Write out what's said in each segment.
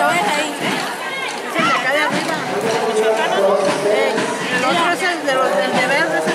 ¿Lo ves ahí? Es el de acá de arriba. Michoacano. Eh, el otro es el de, el de verde.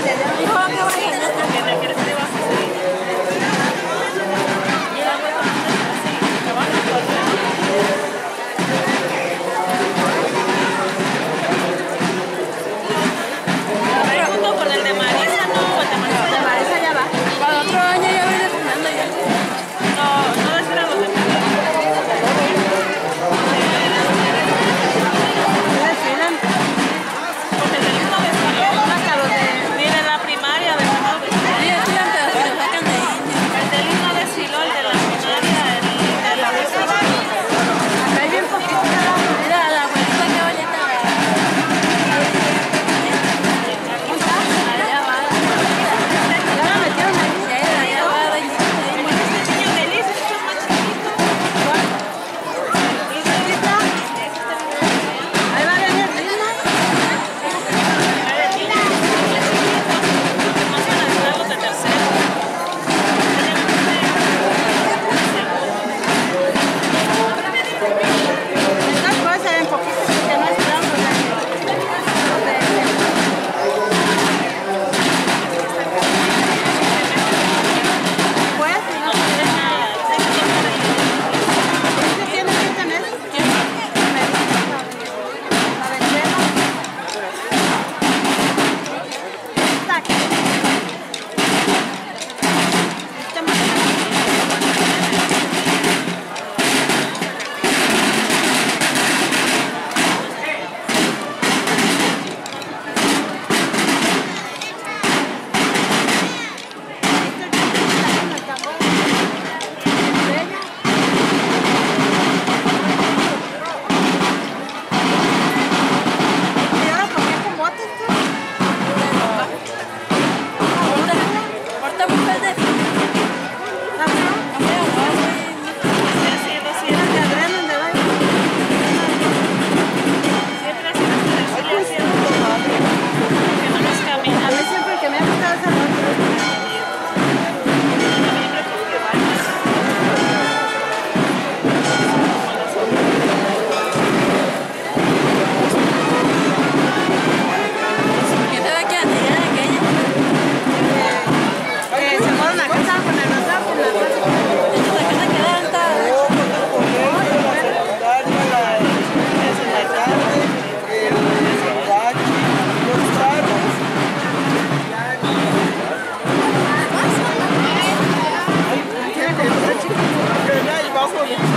Ausholen.